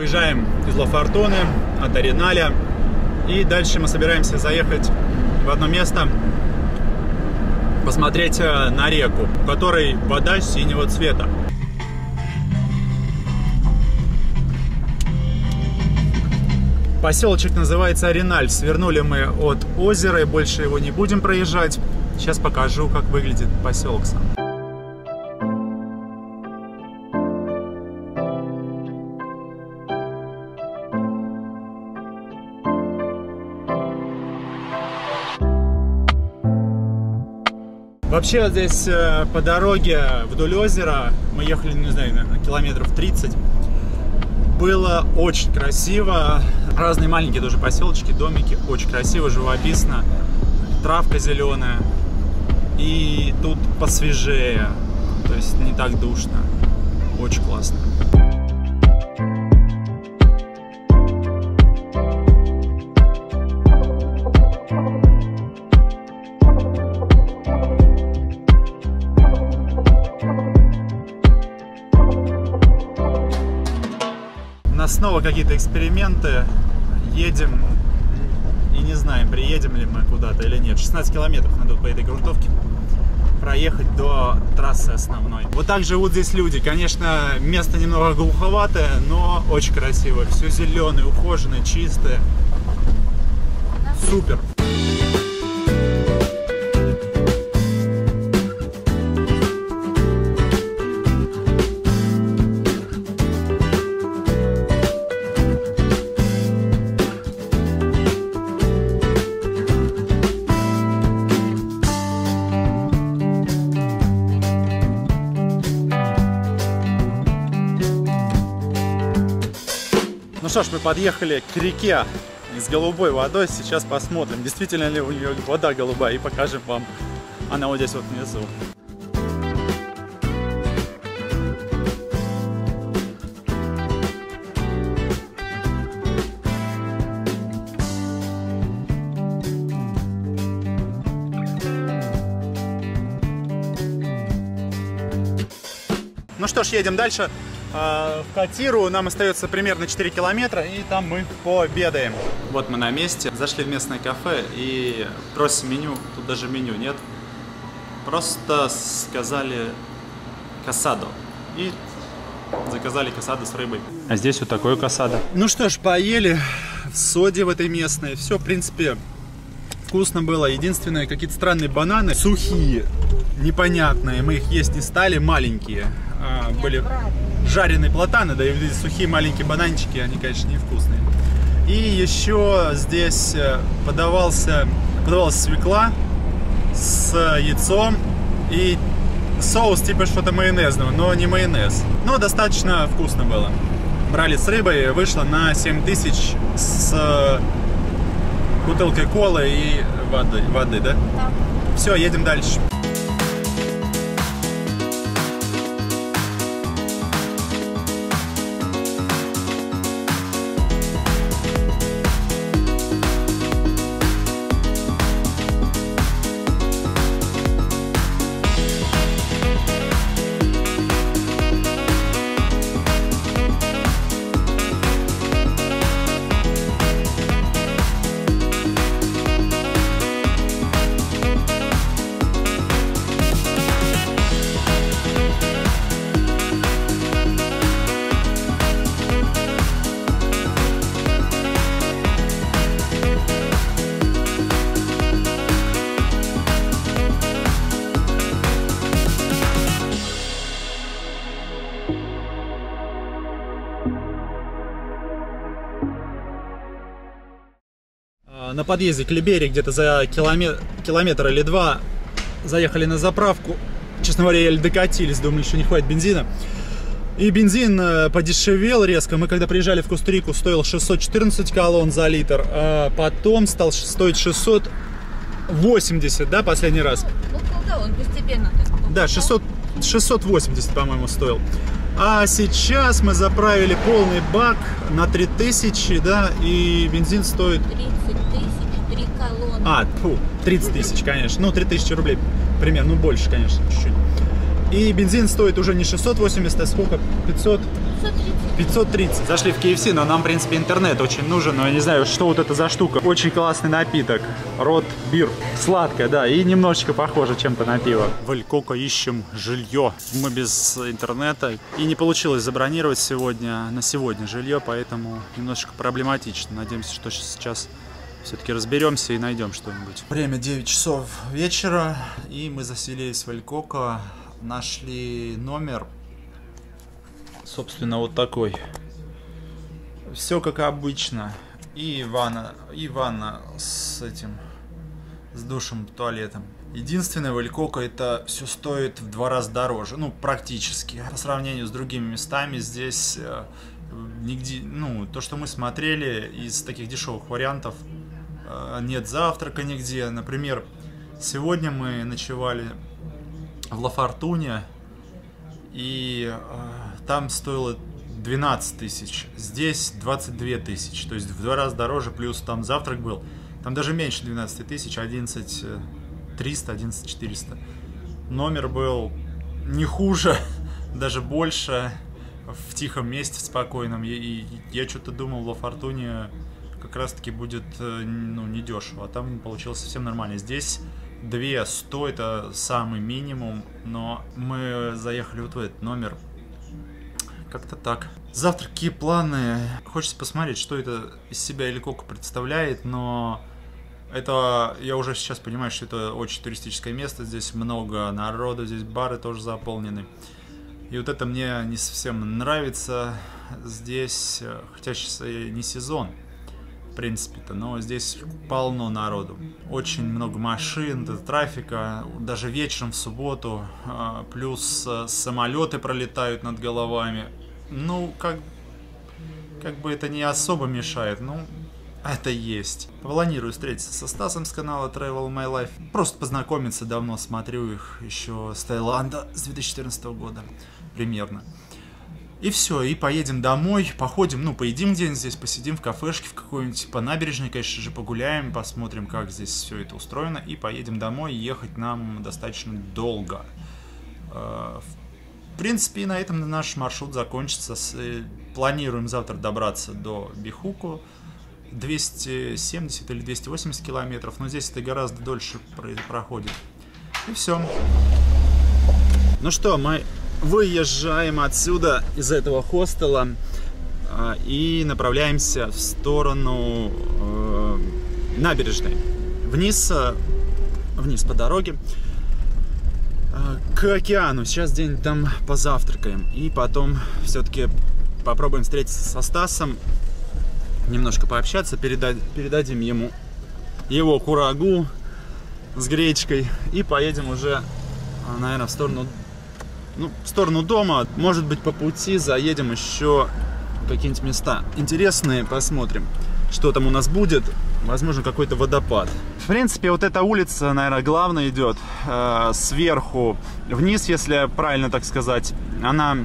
Уезжаем из Ла от Ариналя. И дальше мы собираемся заехать в одно место, посмотреть э, на реку, у которой вода синего цвета. Поселочек называется Ариналь. Свернули мы от озера и больше его не будем проезжать. Сейчас покажу, как выглядит поселок сам. Вообще здесь э, по дороге вдоль озера, мы ехали, не знаю, наверное, километров 30, было очень красиво. Разные маленькие тоже поселочки, домики, очень красиво, живописно. Травка зеленая. И тут посвежее, то есть не так душно. Очень классно. Какие-то эксперименты. Едем и не знаем, приедем ли мы куда-то или нет. 16 километров надо по этой грунтовке проехать до трассы основной. Вот так живут здесь люди. Конечно, место немного глуховатое, но очень красиво. Все зеленое, ухоженное, чистое. Супер. Что ж, мы подъехали к реке с голубой водой. Сейчас посмотрим, действительно ли у нее вода голубая, и покажем вам. Она вот здесь вот внизу. Ну что ж, едем дальше. А, в Катиру нам остается примерно 4 километра, и там мы пообедаем. Вот мы на месте, зашли в местное кафе и просим меню, тут даже меню нет. Просто сказали касадо и заказали касадо с рыбой. А здесь вот такое касадо. Ну что ж, поели в соде в этой местной. Все, в принципе, вкусно было. Единственное, какие-то странные бананы, сухие, непонятные. Мы их есть не стали, маленькие. А, были жареные платаны, да и сухие маленькие бананчики, они, конечно, невкусные. И еще здесь э, подавался, подавалась свекла с яйцом и соус типа что-то майонезного, но не майонез. Но достаточно вкусно было. Брали с рыбой, вышло на 7 тысяч с э, бутылкой колы и воды, воды да? Да. Все, едем дальше. Подъезде к Либере где-то за километр, километр или два заехали на заправку. Честно говоря, еле докатились, думали, что не хватит бензина. И бензин э, подешевел резко. Мы когда приезжали в Кустрику, стоил 614 колонн за литр, а потом стал стоить 680, да, последний раз? Ну, да, он постепенно. Да, 600, 680, по-моему, стоил. А сейчас мы заправили полный бак на 3000, да, и бензин стоит... 30 тысяч, 3 колонны. А, фу, 30 тысяч, конечно. Ну, 3000 рублей примерно, ну, больше, конечно, чуть-чуть. И бензин стоит уже не 680, а сколько? 500? 530. 530. Зашли в KFC, но нам, в принципе, интернет очень нужен. Но я не знаю, что вот это за штука. Очень классный напиток. Рот бир. Сладкое, да. И немножечко похоже чем-то на пиво. В Элькоко ищем жилье. Мы без интернета. И не получилось забронировать сегодня, на сегодня жилье, поэтому немножечко проблематично. Надеемся, что сейчас все-таки разберемся и найдем что-нибудь. Время 9 часов вечера, и мы заселились в Элькоко. Нашли номер собственно, вот такой. Все как обычно. И ванна, и ванна с этим, с душем, туалетом. Единственное, в Элькоко это все стоит в два раза дороже. Ну, практически. По сравнению с другими местами здесь э, нигде, ну, то, что мы смотрели из таких дешевых вариантов, нет завтрака нигде. Например, сегодня мы ночевали в Ла Фортуне, и э, там стоило 12 тысяч, здесь 22 тысячи, то есть в два раза дороже, плюс там завтрак был, там даже меньше 12 тысяч, 11 300, 11 400. Номер был не хуже, даже больше, в тихом месте, в спокойном, и, и я что-то думал, во Фортуне как раз-таки будет, э, ну, недешево, а там получилось совсем нормально. Здесь 200 это самый минимум, но мы заехали вот в этот номер как-то так. Завтра какие планы? Хочется посмотреть, что это из себя Эликоку представляет, но это, я уже сейчас понимаю, что это очень туристическое место, здесь много народу, здесь бары тоже заполнены. И вот это мне не совсем нравится здесь, хотя сейчас не сезон, в принципе-то, но здесь полно народу. Очень много машин, трафика, даже вечером в субботу, а, плюс э, самолеты пролетают над головами ну, как, как бы это не особо мешает, ну, это есть. Планирую встретиться со Стасом с канала Travel My Life. Просто познакомиться, давно смотрю их еще с Таиланда с 2014 года примерно. И все, и поедем домой, походим, ну, поедим где-нибудь здесь, посидим в кафешке в какой-нибудь, по набережной, конечно же, погуляем, посмотрим, как здесь все это устроено, и поедем домой, ехать нам достаточно долго. Э, принципе, на этом наш маршрут закончится. Э, планируем завтра добраться до Бихуку. 270 или 280 километров, но здесь это гораздо дольше проходит. И все. Ну что, мы выезжаем отсюда, из этого хостела, а, и направляемся в сторону э, набережной. Вниз, э, вниз по дороге к океану. Сейчас день там позавтракаем. И потом все-таки попробуем встретиться со Стасом, немножко пообщаться, передать, передадим ему его курагу с гречкой и поедем уже, наверное, в сторону, ну, в сторону дома. Может быть, по пути заедем еще какие-нибудь места интересные, посмотрим, что там у нас будет возможно, какой-то водопад. В принципе, вот эта улица, наверное, главная идет э, сверху вниз, если правильно так сказать. Она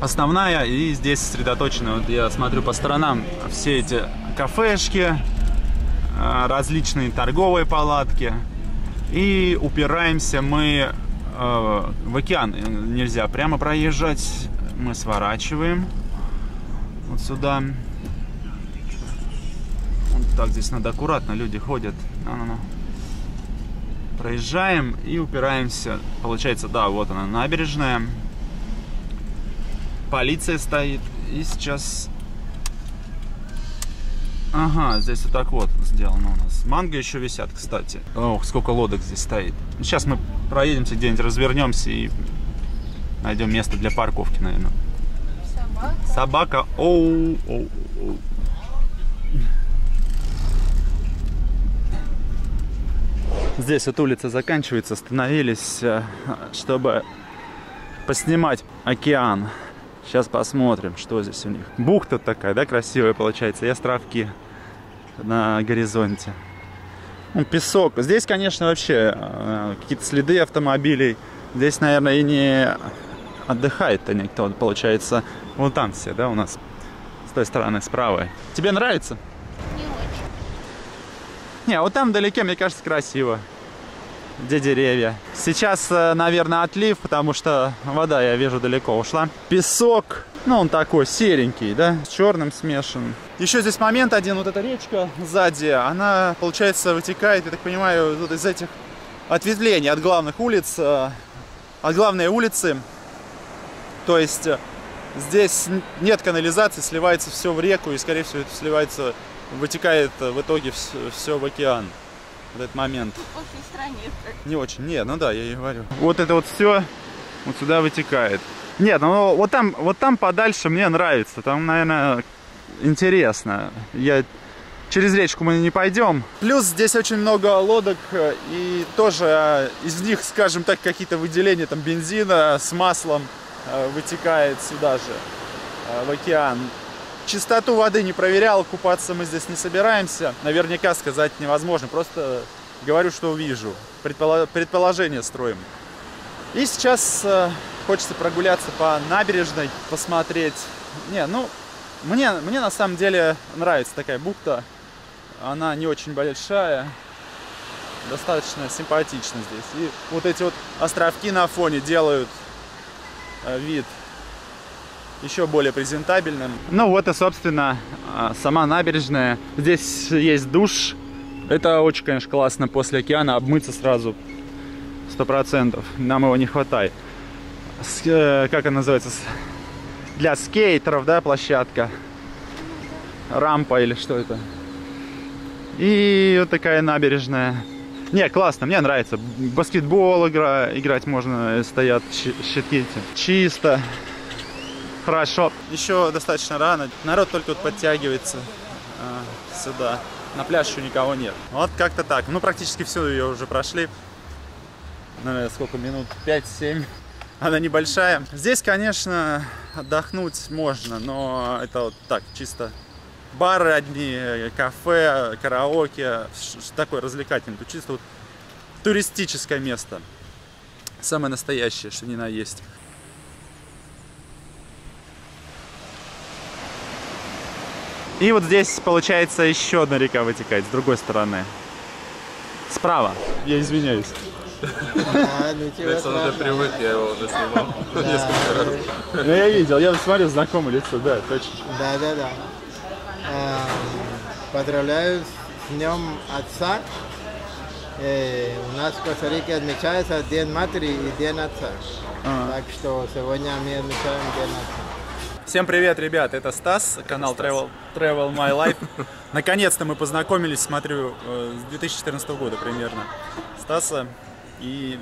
основная, и здесь сосредоточена, вот я смотрю по сторонам, все эти кафешки, э, различные торговые палатки. И упираемся мы э, в океан. Нельзя прямо проезжать. Мы сворачиваем вот сюда так, здесь надо аккуратно, люди ходят. Ну -ну -ну. Проезжаем и упираемся. Получается, да, вот она, набережная. Полиция стоит. И сейчас... Ага, здесь вот так вот сделано у нас. Манго еще висят, кстати. Ох, сколько лодок здесь стоит. Сейчас мы проедемся где-нибудь, развернемся и найдем место для парковки, наверное. Собака. Собака. Оу, оу, оу. Здесь вот улица заканчивается, остановились, э, чтобы поснимать океан. Сейчас посмотрим, что здесь у них. Бухта такая, да, красивая получается, и островки на горизонте. Ну, песок. Здесь, конечно, вообще э, какие-то следы автомобилей. Здесь, наверное, и не отдыхает-то никто. Получается, вон там все, да, у нас с той стороны, справа. Тебе нравится? Не очень. Не, вот там вдалеке, мне кажется, красиво. Где деревья. Сейчас, э, наверное, отлив, потому что вода, я вижу, далеко ушла. Песок, ну, он такой серенький, да, с черным смешан. Еще здесь момент один, вот эта речка сзади, она, получается, вытекает, я так понимаю, вот из этих ответвлений от главных улиц, э, от главной улицы. То есть э, здесь нет канализации, сливается все в реку, и, скорее всего, это сливается, вытекает в итоге все в океан в этот момент. Очень странно. Не очень. Нет, ну да, я и говорю. Вот это вот все вот сюда вытекает. Нет, ну вот там, вот там подальше мне нравится. Там, наверное, интересно. Я через речку мы не пойдем. Плюс здесь очень много лодок, э, и тоже э, из них, скажем так, какие-то выделения там бензина с маслом э, вытекает сюда же, в океан. Чистоту воды не проверял, купаться мы здесь не собираемся. Наверняка сказать невозможно, просто говорю, что увижу. Предположение строим. И сейчас хочется прогуляться по набережной, посмотреть. Не, ну, мне, мне на самом деле нравится такая бухта. Она не очень большая, достаточно симпатична здесь. И вот эти вот островки на фоне делают э, вид еще более презентабельным. Ну вот и, собственно, а, сама набережная. Здесь есть душ. Это очень, конечно, классно после океана обмыться сразу. Сто процентов. Нам его не хватает. С, э, как она называется? Для скейтеров, да, площадка. Рампа или что это? И вот такая набережная. Не, классно, мне нравится. Баскетбол игра, играть можно, стоят щитки. Чисто хорошо. Еще достаточно рано. Народ только вот подтягивается а, сюда. На пляж еще никого нет. Вот как-то так. Ну, практически всю ее уже прошли. Наверное, сколько минут? 5-7. Она небольшая. Здесь, конечно, отдохнуть можно, но это вот так, чисто бары одни, кафе, караоке, такое развлекательное. Тут чисто вот туристическое место. Самое настоящее, что ни на есть. И вот здесь, получается, еще одна река вытекает с другой стороны. Справа. Я извиняюсь. А, уже привык, я его уже снимал несколько раз. Ну, я видел, я смотрю, знакомое лицо, да, точно. Да, да, да. Поздравляю с Днем Отца. Э, у нас в Коста-Рике отмечается День Матери и День Отца. А. Так что сегодня мы отмечаем День Отца. Всем привет, ребят, это Стас, канал Travel, Travel My Life. Наконец-то мы познакомились, смотрю, э, с 2014 года примерно. Стаса, и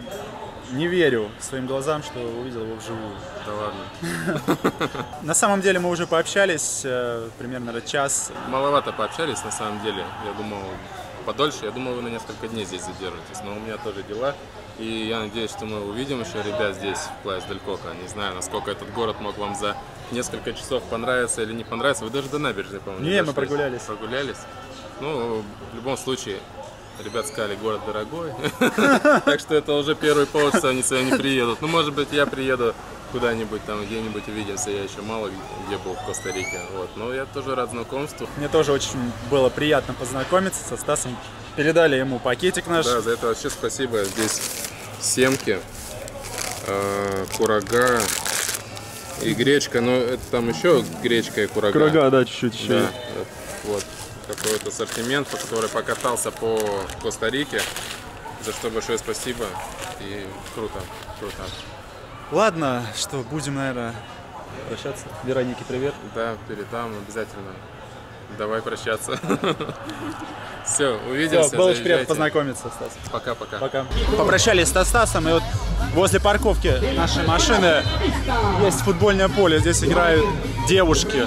не верю своим глазам, что увидел его вживую. Да ладно. На самом деле мы уже пообщались э, примерно час. Маловато пообщались, на самом деле. Я думал, подольше. Я думал, вы на несколько дней здесь задержитесь. Но у меня тоже дела. И я надеюсь, что мы увидим еще ребят здесь, в Плайс Дель Кока. Не знаю, насколько этот город мог вам за несколько часов понравиться или не понравиться. Вы даже до набережной, по-моему, не, не мы прогулялись. Прогулялись. Ну, в любом случае, ребят сказали, город дорогой. Так что это уже первый повод, что они не приедут. Ну, может быть, я приеду куда-нибудь там, где-нибудь увидимся. Я еще мало где был в Коста-Рике. Вот. Но я тоже рад знакомству. Мне тоже очень было приятно познакомиться со Стасом. Передали ему пакетик наш. Да, за это вообще спасибо. Здесь семки, э, курага, и гречка, но это там еще гречка и курага. Курага, да, чуть-чуть еще. Да, вот такой вот ассортимент, который покатался по Коста-Рике. За что большое спасибо. И круто, круто. Ладно, что, будем, наверное, прощаться. Веронике привет. Да, передам обязательно. Давай прощаться. Все, увидимся. Все, было очень приятно познакомиться, Стас. Пока-пока. Пока. Попрощались со Стасом, и вот возле парковки нашей машины есть футбольное поле. Здесь играют девушки.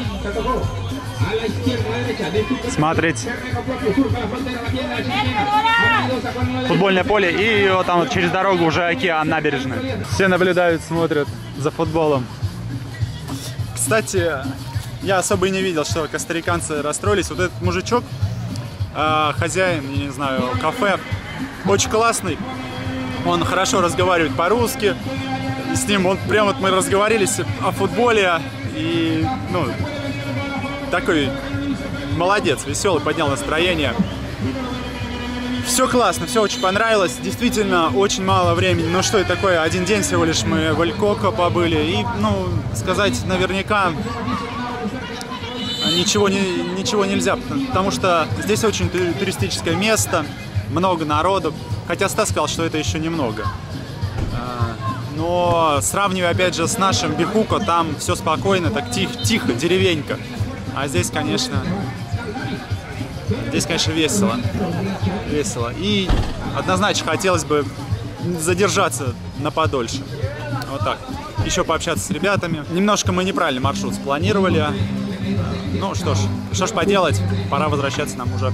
Смотреть. Футбольное поле и вот там вот через дорогу уже океан набережная. Все наблюдают, смотрят за футболом. Кстати, я особо и не видел, что костариканцы расстроились. Вот этот мужичок, э, хозяин, я не знаю, кафе, очень классный. Он хорошо разговаривает по-русски. С ним он прям вот мы разговорились о футболе и ну такой молодец, веселый, поднял настроение. Все классно, все очень понравилось. Действительно, очень мало времени. Ну что это такое? Один день всего лишь мы в Элькоко побыли. И, ну, сказать наверняка ничего, не, ничего нельзя, потому что здесь очень туристическое место, много народу. Хотя Стас сказал, что это еще немного. А, но сравнивая опять же с нашим Бихуко, там все спокойно, так тихо, тихо, деревенька. А здесь, конечно, здесь, конечно, весело. Весело. И однозначно хотелось бы задержаться на подольше. Вот так. Еще пообщаться с ребятами. Немножко мы неправильный маршрут спланировали. Ну что ж, что ж поделать, пора возвращаться нам уже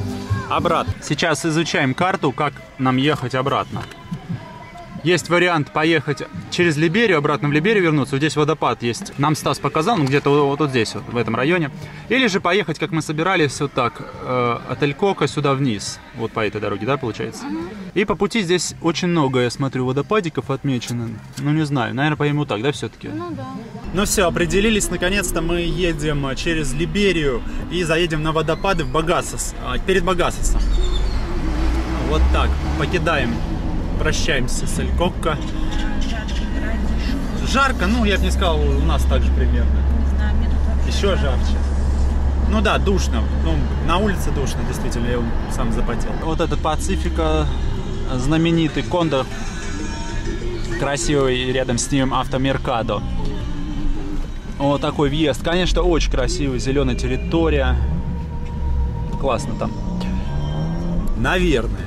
обратно. Сейчас изучаем карту, как нам ехать обратно. Есть вариант поехать через Либерию, обратно в Либерию вернуться. Вот здесь водопад есть. Нам Стас показал, ну где-то вот, вот здесь, вот, в этом районе. Или же поехать, как мы собирались, вот так, э, от Элькока сюда вниз. Вот по этой дороге, да, получается? И по пути здесь очень много, я смотрю, водопадиков отмечено. Ну, не знаю, наверное, вот так, да, все-таки? Ну, да. Ну все, определились, наконец-то мы едем через Либерию и заедем на водопады в Багасос, а, перед Багасосом. Вот так, покидаем прощаемся с Элькокко. Жарко, ну, я бы не сказал, у нас так же примерно. Еще жарче. Ну да, душно. Ну, на улице душно, действительно, я сам запотел. Вот это Пацифика, знаменитый кондор, красивый, рядом с ним автомеркадо. Вот такой въезд. Конечно, очень красивый, зеленая территория. Классно там. Наверное.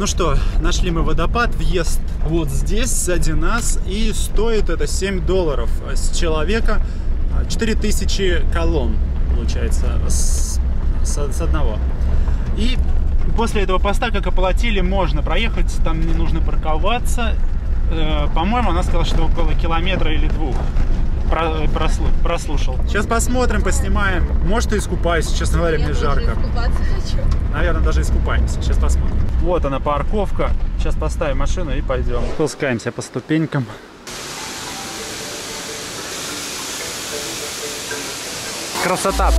Ну что, нашли мы водопад, въезд вот здесь, сзади нас, и стоит это 7 долларов с человека, 4000 колонн, получается, с, с, с одного. И после этого поста, как оплатили, можно проехать, там не нужно парковаться. Э, По-моему, она сказала, что около километра или двух прослушал. Сейчас посмотрим, поснимаем. Может, и искупаюсь, честно говоря, Я мне жарко. Наверное, даже искупаемся. Сейчас посмотрим. Вот она, парковка. Сейчас поставим машину и пойдем. Спускаемся по ступенькам. Красота!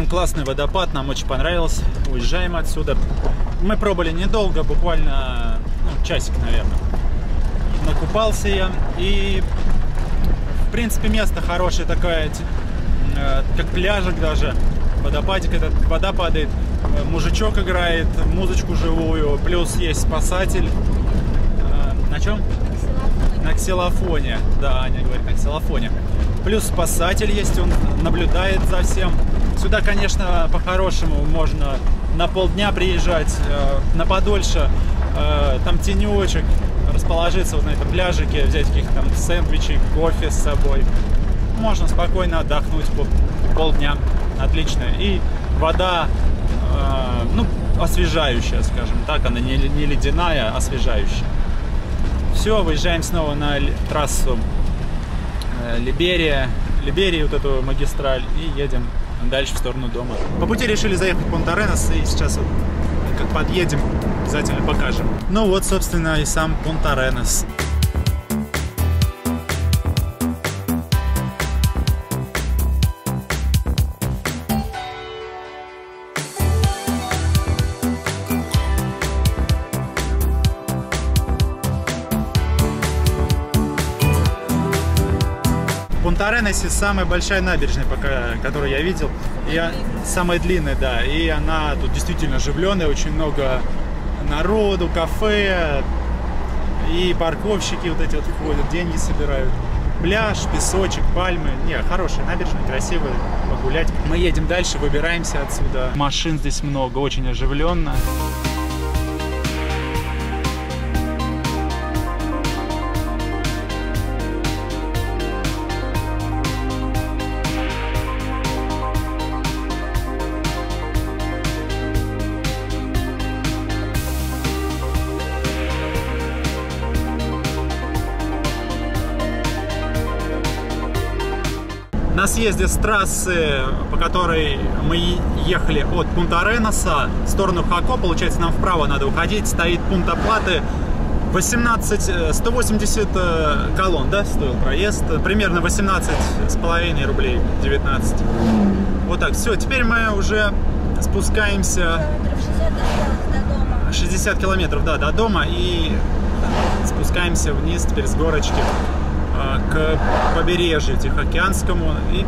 Общем, классный водопад, нам очень понравился. Уезжаем отсюда. Мы пробовали недолго, буквально ну, часик, наверное. Накупался я. И, в принципе, место хорошее такое, э, как пляжик даже. Водопадик этот, вода падает. Э, Мужичок играет, музычку живую. Плюс есть спасатель. Э, На чем? На ксилофоне. Да, Аня говорит, на ксилофоне. Плюс спасатель есть, он наблюдает за всем. Сюда, конечно, по-хорошему можно на полдня приезжать, э, на подольше. Э, там тенечек, расположиться вот на этом пляжике, взять каких-то там сэндвичей, кофе с собой. Можно спокойно отдохнуть по полдня. Отлично. И вода, э, ну, освежающая, скажем так. Она не, не ледяная, а освежающая. Все, выезжаем снова на трассу Либерия, Либерии, вот эту магистраль, и едем дальше в сторону дома. По пути решили заехать в Понтаренос, и сейчас вот, как подъедем, обязательно покажем. Ну вот, собственно, и сам Понтаренос. Пунта-Ареносе самая большая набережная, пока, которую я видел. И а- самая длинная, да. И она тут действительно оживленная, очень много народу, кафе. И парковщики вот эти вот ходят, деньги собирают. пляж, песочек, пальмы. Не, хорошая набережная, красивая, погулять. Мы едем дальше, выбираемся отсюда. Машин здесь много, очень оживленно. Съезде с трассы, по которой мы ехали от Пунта Ареноса в сторону Хако, получается, нам вправо надо уходить, стоит пункт оплаты. 18, 180 э, колонн, да, стоил проезд, примерно 18 с половиной рублей, 19. Вот так, все, теперь мы уже спускаемся Километров 60 до дома. 60 километров, да, до дома. И спускаемся вниз теперь с горочки. э, к побережью Тихоокеанскому и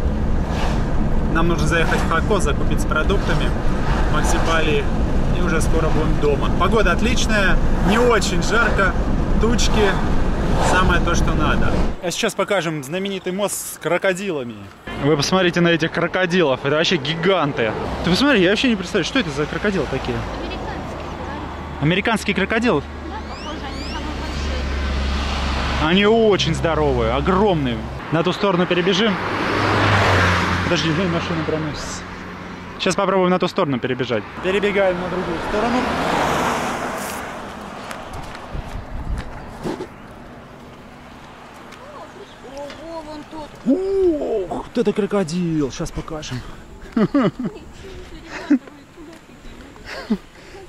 нам нужно заехать в Хако, закупить с продуктами в Максипали и уже скоро будем дома. Погода отличная, не очень жарко, тучки, самое то, что надо. А сейчас покажем знаменитый мост с крокодилами. Вы посмотрите на этих крокодилов, это вообще гиганты. Ты посмотри, я вообще не представляю, что это за крокодилы такие? Американские, Американский крокодил? Самые большие. Они очень здоровые, огромные. На ту сторону перебежим. Подожди, дай машина проносится. Сейчас попробуем на ту сторону перебежать. Перебегаем на другую сторону. Ого, вон тут. Ух, вот это крокодил. Сейчас покажем.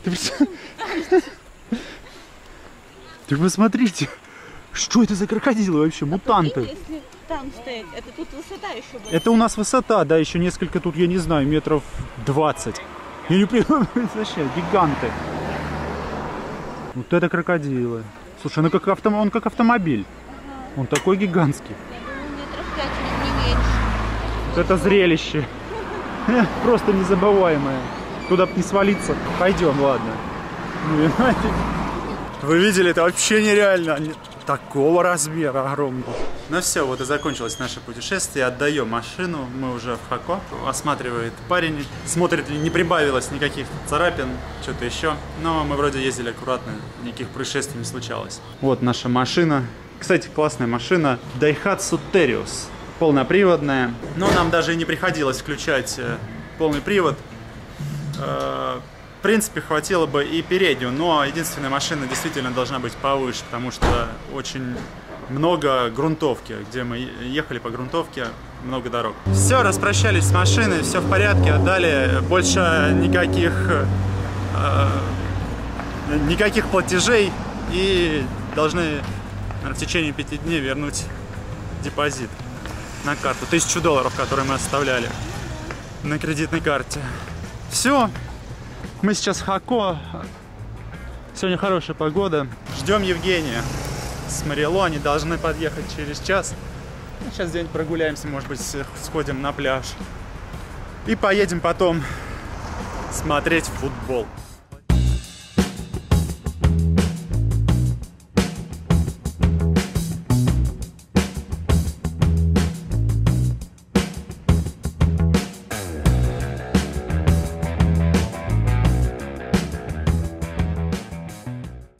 Ты Ты посмотрите, что это за крокодилы вообще, мутанты. Если там стоять, это тут высота еще будет. Это у нас высота, да, еще несколько тут, я не знаю, метров 20. Я не понимаю, вообще, гиганты. Вот это крокодилы. Слушай, ну как автом... он как автомобиль. Он такой гигантский. Я думаю. Вот это зрелище. Просто незабываемое. Туда б не свалиться. Пойдем, ладно. Ну. Вы видели, это вообще нереально. Такого размера огромного. Ну все, вот и закончилось наше путешествие. Отдаем машину. Мы уже в Хако. Осматривает парень. Смотрит, не прибавилось никаких царапин, что-то еще. Но мы вроде ездили аккуратно. Никаких происшествий не случалось. Вот наша машина. Кстати, классная машина. Daihatsu Terios. Полноприводная. Но нам даже и не приходилось включать э, полный привод. Принципе, хватило бы и переднюю, но единственная машина действительно должна быть повыше, потому что очень много грунтовки, где мы ехали по грунтовке, много дорог. Все, распрощались с машиной, все в порядке, отдали, больше никаких э, никаких платежей и должны в течение пяти дней вернуть депозит на карту, тысячу долларов, которые мы оставляли на кредитной карте. Все, мы сейчас в Хако. Сегодня хорошая погода. Ждем Евгения с Марило. Они должны подъехать через час. Ну, Сейчас где-нибудь прогуляемся, может быть, сходим на пляж. И поедем потом смотреть футбол.